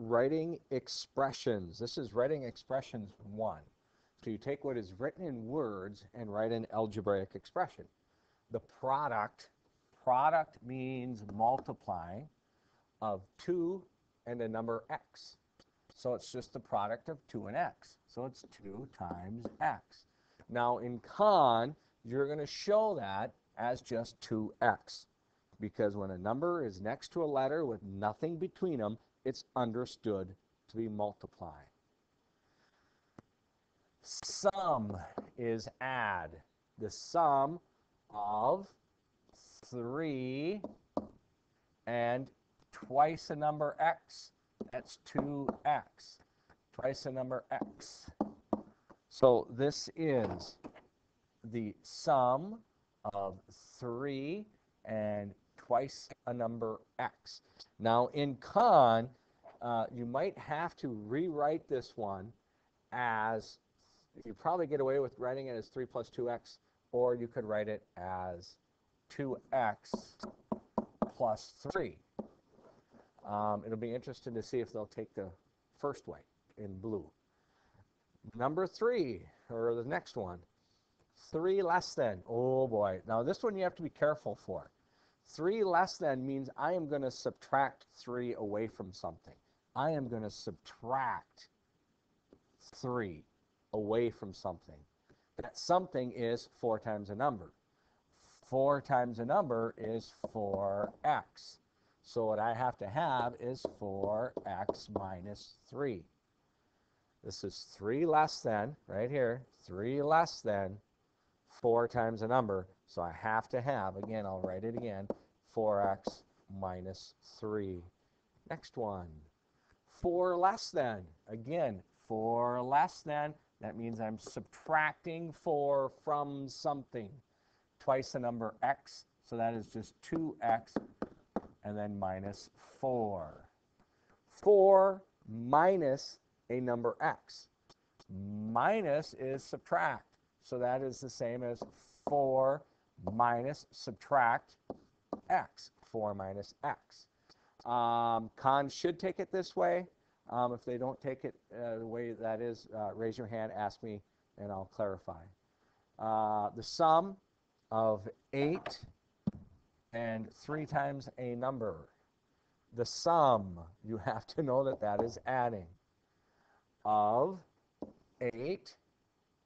writing expressions. This is writing expressions 1. So you take what is written in words and write an algebraic expression. The product, product means multiplying of 2 and a number x. So it's just the product of 2 and x. So it's 2 times x. Now in Khan, you're going to show that as just 2x because when a number is next to a letter with nothing between them, it's understood to be multiplying. Sum is add. The sum of 3 and twice a number x, that's 2x. Twice a number x. So this is the sum of 3 and twice a number x. Now in Khan, uh, you might have to rewrite this one as, you probably get away with writing it as 3 plus 2x, or you could write it as 2x plus 3. Um, it'll be interesting to see if they'll take the first way in blue. Number 3, or the next one, 3 less than. Oh boy. Now this one you have to be careful for. 3 less than means I am going to subtract 3 away from something. I am going to subtract 3 away from something. That something is 4 times a number. 4 times a number is 4x. So what I have to have is 4x minus 3. This is 3 less than, right here, 3 less than 4 times a number. So I have to have, again, I'll write it again, 4x minus 3. Next one, 4 less than. Again, 4 less than, that means I'm subtracting 4 from something. Twice the number x, so that is just 2x, and then minus 4. 4 minus a number x. Minus is subtract. So that is the same as 4 minus subtract x. 4 minus x. Um, cons should take it this way. Um, if they don't take it uh, the way that is, uh, raise your hand, ask me, and I'll clarify. Uh, the sum of 8 and 3 times a number. The sum, you have to know that that is adding, of 8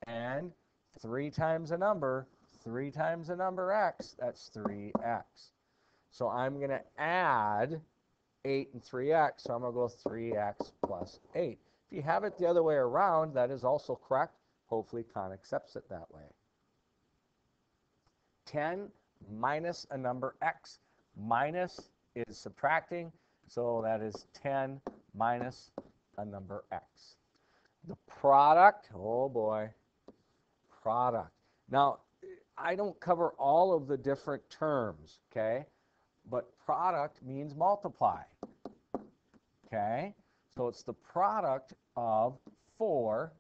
and 3 times a number, 3 times a number x, that's 3x. So I'm going to add 8 and 3x, so I'm going to go 3x plus 8. If you have it the other way around, that is also correct. Hopefully, Khan accepts it that way. 10 minus a number x. Minus is subtracting, so that is 10 minus a number x. The product, oh boy, product. Now, I don't cover all of the different terms, okay? But product means multiply, okay? So it's the product of 4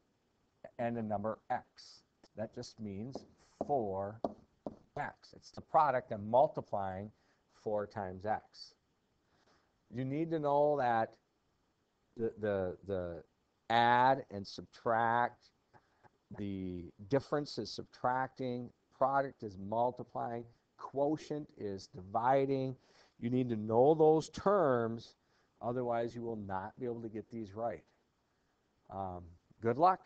and the number x. That just means 4x. It's the product I'm multiplying 4 times x. You need to know that the, the, the add and subtract the difference is subtracting, product is multiplying, quotient is dividing. You need to know those terms, otherwise you will not be able to get these right. Um, good luck.